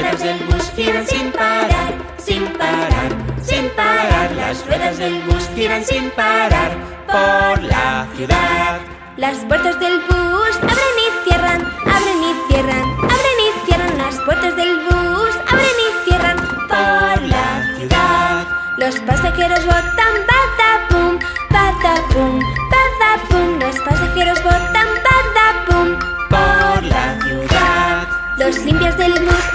ruedas del bus giran sin parar, sin parar, sin parar. Las ruedas del bus giran sin parar por la ciudad. Las puertas del bus abren y cierran, abren y cierran, abren y cierran. Las puertas del bus abren y cierran por la ciudad. Los pasajeros botan patapum, patapum, patapum. Los pasajeros botan patapum por la ciudad. Los limpias del bus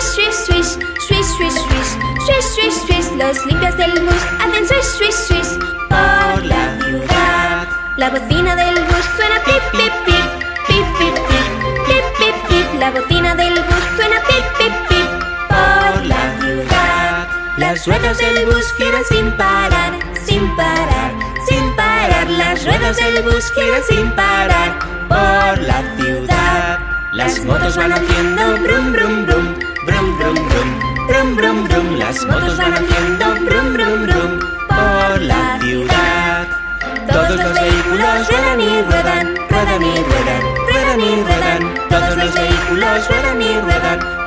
swish, swish, swish, swish, swish, swish, swish, swish. Los limpias del bus hacen swish, swish, swish por la ciudad. La bocina del bus suena pip, pip, pip, pip, pip, pip, pip, pip, pip. La bocina del bus suena pip, pip, pip por la ciudad. Las ruedas del bus giran sin parar, sin parar, sin parar. Las ruedas del bus giran sin parar por la ciudad. Las motos van haciendo brum brum brum, brum brum brum, brum brum brum. Las motos van haciendo brum brum brum por la ciudad. Todos los vehículos ruedan y ruedan, ruedan y ruedan, ruedan y ruedan. Todos los vehículos ruedan y ruedan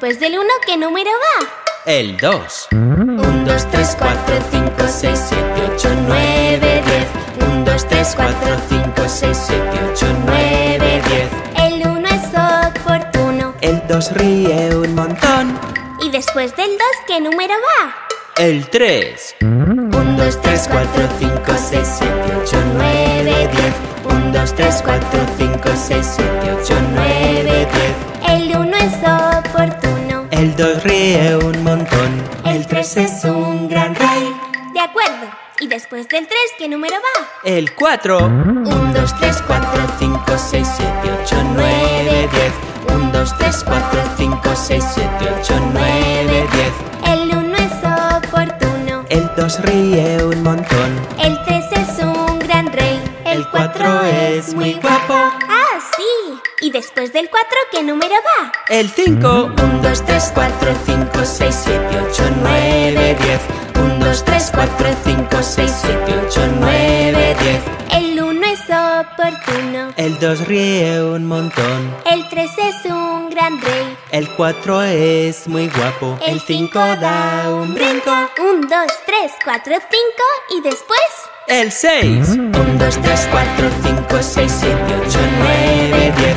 Después del 1, ¿qué número va? El 2. 1, 2, 3, 4, 5, 6, 7, 8, 9, 10. 1, 2, 3, 4, 5, 6, 7, 8, 9, 10. El 1 es oportuno. El 2 ríe un montón. ¿Y después del 2, qué número va? El 3. 1, 2, 3, 4, 5, 6, 7, 8, 9, 10. 1, 2, 3, 4, 5, 6, 7, 8, 9, 10. El 1 es oportuno. El 2 ríe un montón. El 3 es un gran rey. De acuerdo. Y después del 3, ¿qué número va? El 4. 1, 2, 3, 4, 5, 6, 7, 8, 9, 10. 1, 2, 3, 4, 5, 6, 7, 8, 9, 10. Y después del cuatro, ¿qué número va? El 5. 1, 2, 3, 4, 5, 6, 7, 8, 9, 10. 1, 2, 3, 4, 5, 6, 7, 8, 9, 10. El uno es oportuno. El 2 ríe un montón. El tres es un gran rey. El 4 es muy guapo. El 5 da un brinco. Un, dos, tres, cuatro, cinco. Y después. El 6. 1, 2, 3, 4, 5, 6, 7, 8, 9, 10.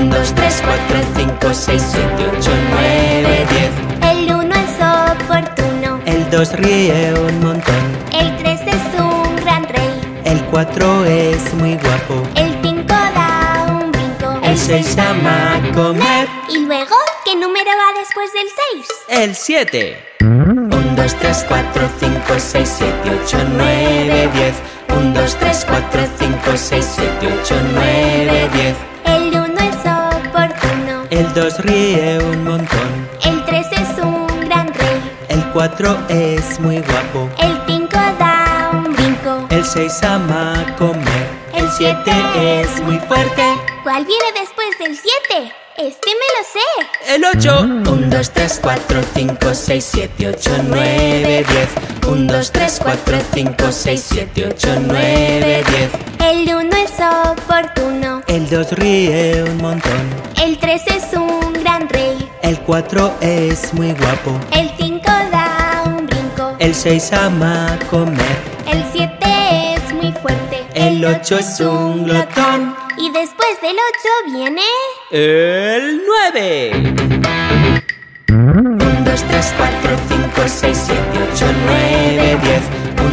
1, 2, 3, 4, 5, 6, 7, 8, 9, 10. El uno es oportuno. El 2 ríe un montón. El tres es un gran rey. El 4 es muy guapo. El cinco da un brinco. El 6 ama a comer. Y luego, ¿qué número va después del seis? El 7. 1, 2, 3, 4, 5, 6, 7, 8, 9, 10. 1, 2, 3, 4, 5, 6, 7, 8, 9, 10. El uno es oportuno. El 2 ríe un montón. El tres es un gran rey. El 4 es muy guapo. El cinco da un brinco. El 6 ama comer. El 7 es muy fuerte. ¿Cuál viene después del siete? Este me lo sé. El 8. 1, 2, 3, 4, 5, 6, 7, 8, 9, 10. 1, 2, 3, 4, 5, 6, 7, 8, 9, 10. El uno es oportuno. El 2 ríe un montón. El tres es un gran rey. El 4 es muy guapo. El cinco da un brinco. El 6 ama comer. El siete es muy fuerte. El 8 es un glotón. Y después del 8 viene... El 9. 1, 2, 3, 4, 5, 6, 7, 8, 9, 10.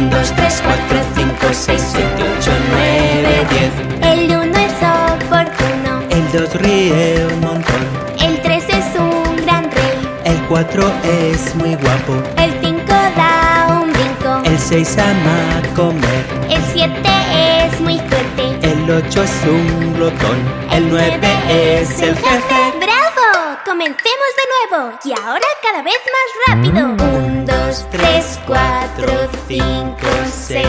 1, 2, 3, 4, 5, 6, 7, 8, 9, 10. El 1 es oportuno. El 2 ríe un montón. El 3 es un gran rey. El 4 es muy guapo. El 5 da un brinco. El 6 ama comer. El 7 el 8 es un glotón, el 9 es el jefe. ¡Bravo! Comencemos de nuevo y ahora cada vez más rápido. 1, 2, 3, 4, 5, 6,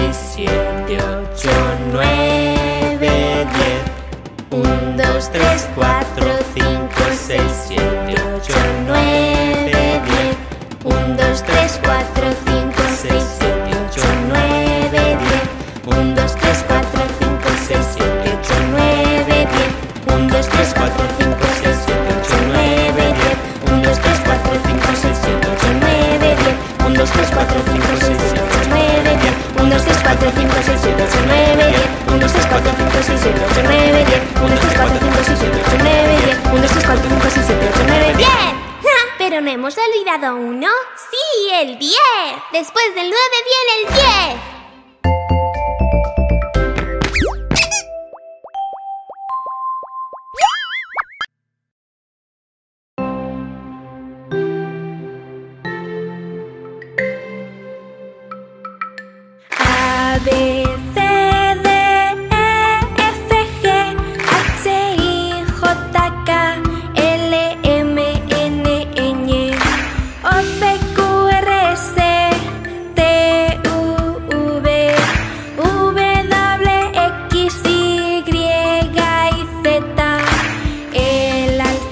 Sí, el 10. Después del 9 viene el 10.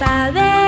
esta.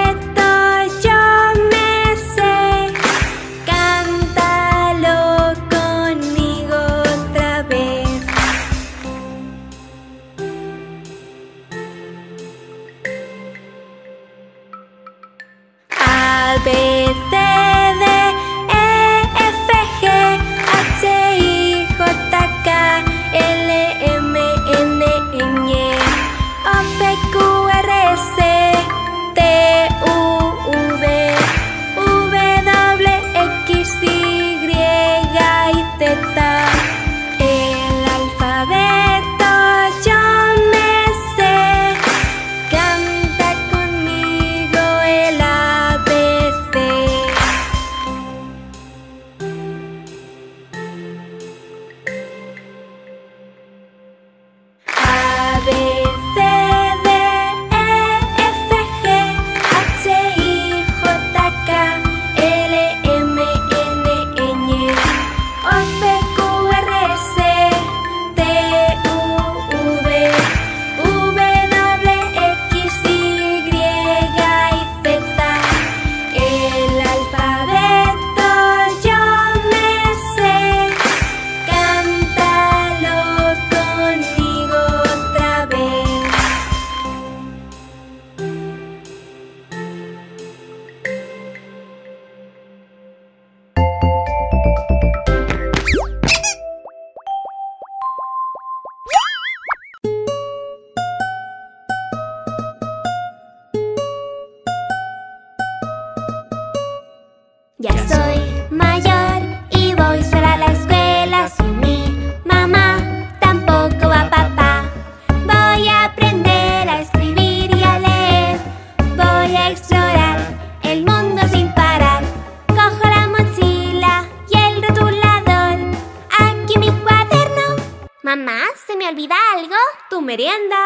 Mamá, ¿se me olvida algo? Tu merienda.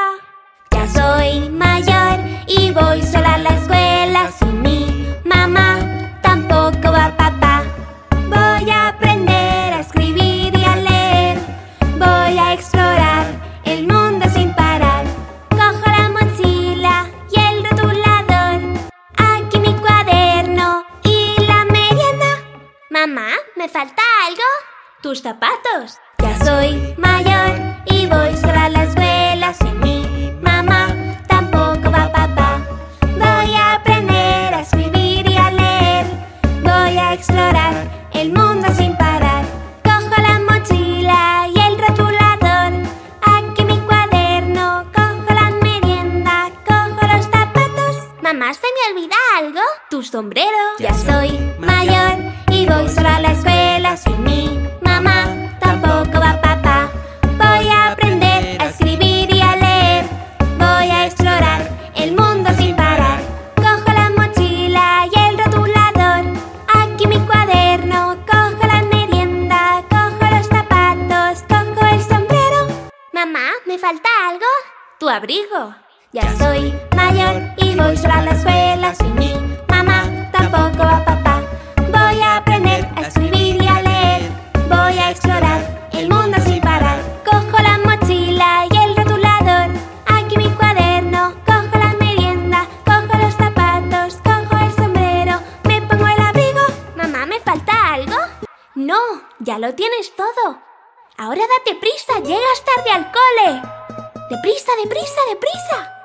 Ya soy mayor y voy sola a la escuela sin mi mamá, tampoco va papá. Voy a aprender a escribir y a leer. Voy a explorar el mundo sin parar. Cojo la mochila y el rotulador. Aquí mi cuaderno y la merienda. Mamá, ¿me falta algo? Tus zapatos. Ya soy mayor. soy mi mamá, tampoco va papá. Voy a aprender a escribir y a leer. Voy a explorar el mundo sin parar. Cojo la mochila y el rotulador. Aquí mi cuaderno, cojo la merienda, cojo los zapatos, cojo el sombrero. Mamá, ¿me falta algo? Tu abrigo. Ya soy mayor y voy sola a la escuela. Soy mi mamá, tampoco va papá. Ya lo tienes todo. Ahora date prisa, llegas tarde al cole. Deprisa, deprisa, deprisa.